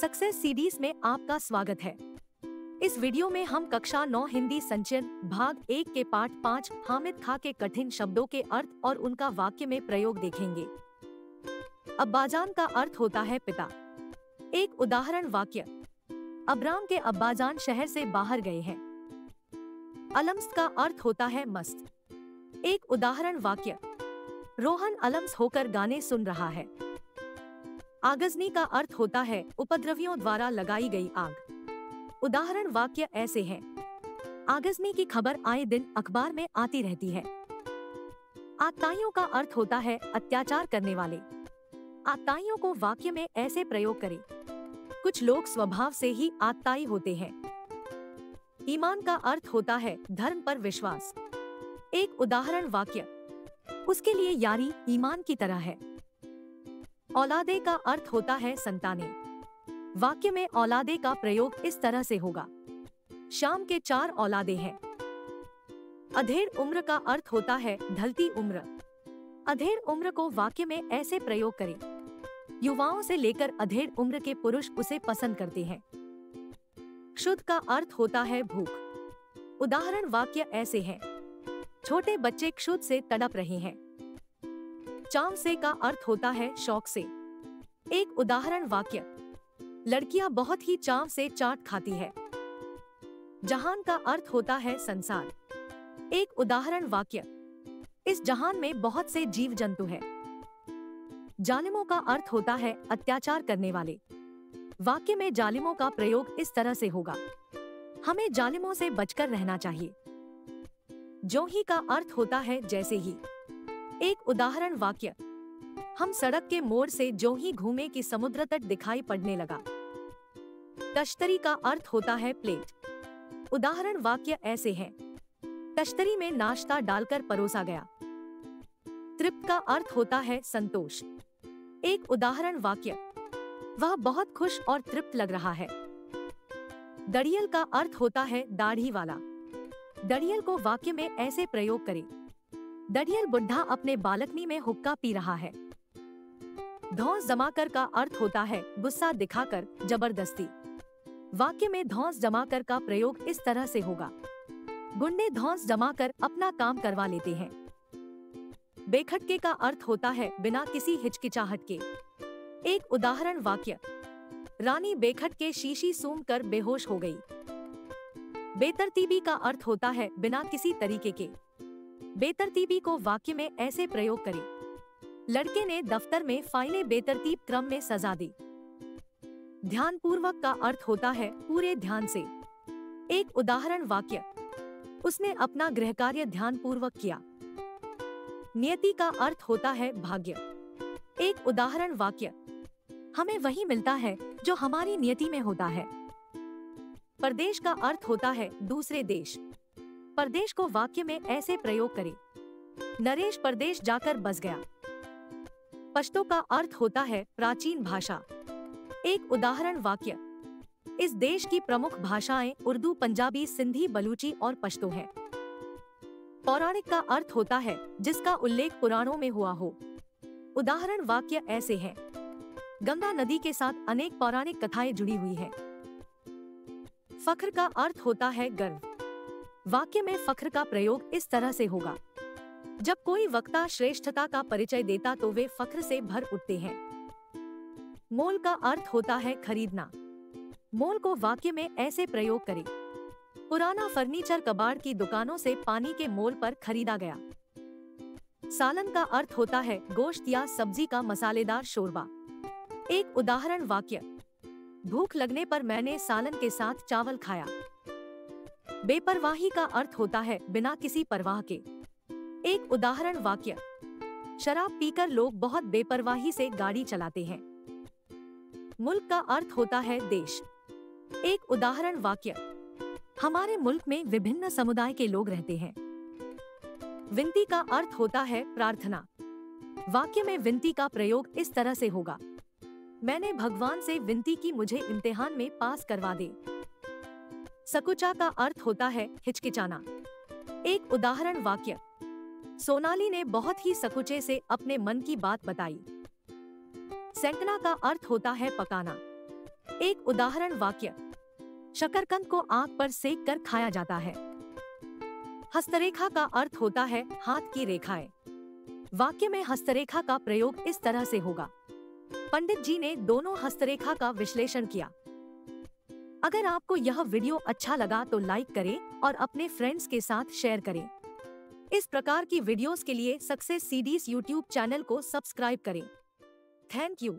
Success CDs में आपका स्वागत है। इस वीडियो में हम कक्षा नौ हिंदी संचयन, भाग एक के पाठ पाँच, हामिद खा के कठिन शब्दों के अर्थ और उनका वाक्य में प्रयोग देखेंगे। अब्बाजान का अर्थ होता है पिता। एक उदाहरण वाक्य। अब्राम के अब्बाजान शहर से बाहर गए हैं। अलम्स का अर्थ होता है मस्त। एक उदाहरण वाक्य। रोहन अलम्स होकर गाने सुन रहा है। आगजनी का अर्थ होता है उपद्रवियों द्वारा लगाई गई आग। उदाहरण वाक्य ऐसे हैं। आगजनी की खबर आए दिन अखबार में आती रहती है। आताइयों का अर्थ होता है अत्याचार करने वाले। आताइयों को वाक्य में ऐसे प्रयोग करें। कुछ लोग स्वभाव से ही आताई होते हैं। ईमान का अर्थ होता है धर्म पर विश्वास। एक उदाहरण वाक्य। उसके लिए यारी ईमान की तरह है। औलादे का अर्थ होता है संताने। वाक्य में औलादे का प्रयोग इस तरह से होगा। शाम के चार औलादे हैं। अधेड़ उम्र का अर्थ होता है ढलती उम्र। अधेड़ उम्र को वाक्य में ऐसे प्रयोग करें। युवाओं से लेकर अधेर उम्र के पुरुष उसे पसंद करते हैं। क्षुद का अर्थ होता है भूख। उदाहरण वाक्य ऐसे हैं। छोटे बच्चे क्षुद से तड़प रहे हैं। चाव से का अर्थ होता है शौक से। एक उदाहरण वाक्य, लड़कियाँ बहुत ही चाव से चाट खाती है। जहान का अर्थ होता है संसार। एक उदाहरण वाक्य, इस जहान में बहुत से जीव जंतु हैं। जालिमों का अर्थ होता है अत्याचार करने वाले। वाक्य में जालिमों का प्रयोग इस तरह से होगा, हमें जालिमों से बचकर रहना चाहिए। जो ही का अर्थ होता है जैसे ही। एक उदाहरण वाक्य। हम सड़क के मोड़ से जो ही घूमे कि समुद्र तट दिखाई पड़ने लगा। तश्तरी का अर्थ होता है प्लेट। उदाहरण वाक्य ऐसे हैं। तश्तरी में नाश्ता डालकर परोसा गया। तृप्त का अर्थ होता है संतोष। एक उदाहरण वाक्य। वह बहुत खुश और तृप्त लग रहा है। दड़ियल का अर्थ होता है दाढ़ी वाला। दड़ियल को वाक्य में ऐसे प्रयोग करें। दड़ियल बुढ़ा अपने बालकनी में हुक्का पी रहा है। धौस जमाकर का अर्थ होता है गुस्सा दिखाकर ज़बरदस्ती। वाक्य में धौस जमाकर का प्रयोग इस तरह से होगा। गुंडे धौस जमाकर अपना काम करवा लेते हैं। बेखटके का अर्थ होता है बिना किसी हिचकिचाहट के। एक उदाहरण वाक्य। रानी बेखट के शीशी सूम कर बेहोश हो गई। बेतरतीबी का अर्थ होता है बिना किसी तरीके के। बेतरतीबी को वाक्य में ऐसे प्रयोग करें। लड़के ने दफ्तर में फाइलें बेतरतीब क्रम में सजा दी। ध्यान पूर्वक का अर्थ होता है पूरे ध्यान से। एक उदाहरण वाक्य। उसने अपना गृह कार्य ध्यान पूर्वक किया। नियति का अर्थ होता है भाग्य। एक उदाहरण वाक्य। हमें वही मिलता है जो हमारी नियति में होता है। प्रदेश का अर्थ होता है दूसरे देश। परदेश को वाक्य में ऐसे प्रयोग करें। नरेश परदेश जाकर बस गया। पश्तो का अर्थ होता है प्राचीन भाषा। एक उदाहरण वाक्य। इस देश की प्रमुख भाषाएँ उर्दू, पंजाबी, सिंधी, बलूची और पश्तो हैं। पौराणिक का अर्थ होता है, जिसका उल्लेख पुराणों में हुआ हो। उदाहरण वाक्य ऐसे हैं। गंगा नदी के साथ अनेक पौराणिक कथाएँ जुड़ी हुई हैं। फख्र का अर्थ होता है गर्व। वाक्य में फख्र का प्रयोग इस तरह से होगा। जब कोई वक्ता श्रेष्ठता का परिचय देता तो वे फख्र से भर उठते हैं। मोल का अर्थ होता है खरीदना। मोल को वाक्य में ऐसे प्रयोग करें। पुराना फर्नीचर कबाड़ की दुकानों से पानी के मोल पर खरीदा गया। सालन का अर्थ होता है गोश्त या सब्ज़ी का मसालेदार शोरबा। एक उदाहरण वाक्य। भूख लगने पर मैंने सालन के साथ चावल खाया। बेपरवाही का अर्थ होता है बिना किसी परवाह के। एक उदाहरण वाक्य। शराब पीकर लोग बहुत बेपरवाही से गाड़ी चलाते हैं। मुल्क का अर्थ होता है देश। एक उदाहरण वाक्य। हमारे मुल्क में विभिन्न समुदाय के लोग रहते हैं। विनती का अर्थ होता है प्रार्थना। वाक्य में विनती का प्रयोग इस तरह से होगा। मैंने भगवान से विनती की मुझे इम्तिहान में पास करवा दे। सकुचा का अर्थ होता है हिचकिचाना। एक उदाहरण वाक्य। सोनाली ने बहुत ही सकुचे से अपने मन की बात बताई। सेंकना का अर्थ होता है पकाना। एक उदाहरण वाक्य। शकरकंद को आग पर सेक कर खाया जाता है। हस्तरेखा का अर्थ होता है हाथ की रेखाएँ। वाक्य में हस्तरेखा का प्रयोग इस तरह से होगा। पंडित जी ने दोनों हस्तरेखा का विश्लेषण किया। अगर आपको यह वीडियो अच्छा लगा तो लाइक करें और अपने फ्रेंड्स के साथ शेयर करें। इस प्रकार की वीडियोस के लिए सक्सेस सीडीज यूट्यूब चैनल को सब्सक्राइब करें। Thank you.